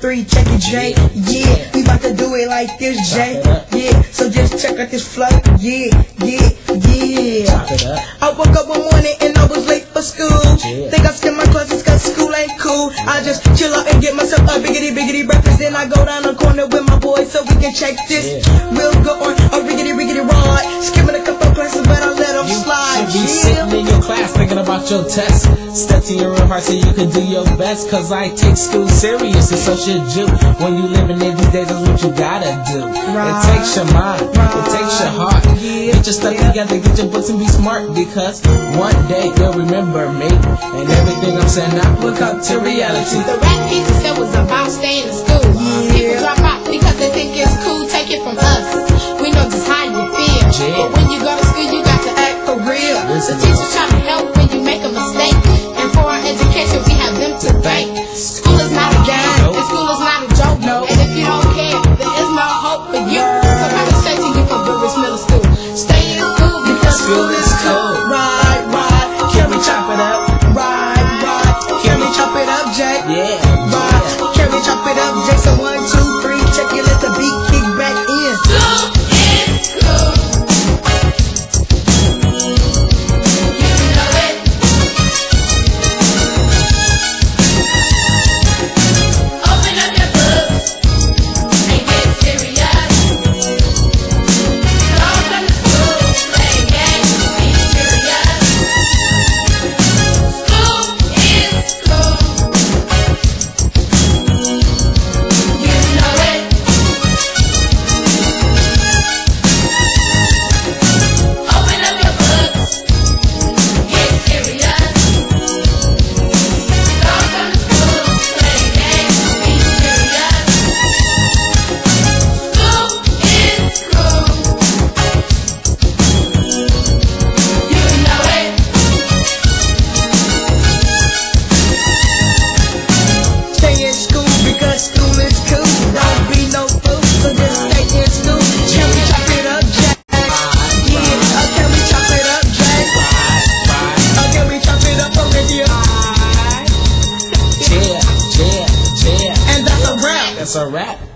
three, check it, J. Yeah, we about to do it like this, J. Yeah, so just check out this flow. Yeah, yeah, yeah. I woke up one morning and I was late for school. Think I skipped my classes cause school ain't cool. I just chill out and get myself a biggity biggity breakfast. Then I go down the corner with my boys so we can check this. We'll go on a riggedy riggedy ride. Skipping a couple classes, but I let them slide. Should be Yeah. sitting in your class about your test. Step to your real heart so you can do your best. Cause I take school serious and so should you. When you living in these days, that's what you gotta do. Right. It takes your mind, right. it takes your heart. Yeah. Get your stuff together, get your books and be smart. Because one day you'll remember me. And everything I'm saying I look up to reality. The rap piece said was about staying in school. People drop out because they think it's cool. bank. it's a wrap.